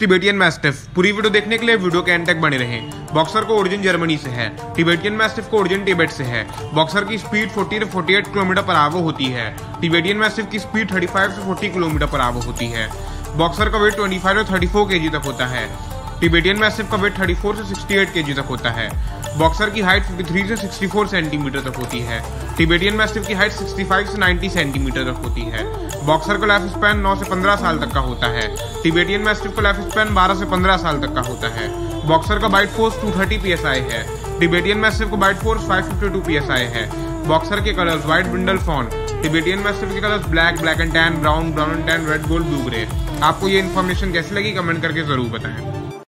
Tibetan mastiff. पूरी video देखने के लिए वीडियो के एंड तक बने रहें। बॉक्सर को ओरिजिन जर्मनी से है। टिबेटियन मैस्टिफ को ओरिजिन टिबेट से है। बॉक्सर की स्पीड 40 से 48 किलोमीटर पर आवो होती है। टिबेटियन मैस्टिफ की स्पीड 35 से 40 किलोमीटर पर आवो होती है। बॉक्सर का वेट 25 से 34 केजी तक होता है। टिबेटियन मैस्टिफ का वेट 34 से 68 केजी तक होता है। बॉक्सर की हाइट 53 से 64 सेंटीमीटर तक होती है। टिबेटियन मैस्टिफ की हाइट 65 से 90 सेंटीमीटर तक होती है। बॉक्सर का लाइफ स्पैन 9 से 15 साल तक का होता है। टिबेटियन मैस्टिफ का लाइफ स्पैन 12 से 15 साल तक का होता है। बॉक्सर का बाइट फोर्स 230 पीएसआई है। टिबेटियन मैस्टिफ का बाइट फोर्स 552 पीएसआई है। बॉक्सर के colours white brindle fawn Tibetan mastiff के colours black black and tan brown brown and tan red gold blue grey आपको ये इन्फॉर्मेशन कैसी लगी कमेंट करके ज़रूर बताएँ।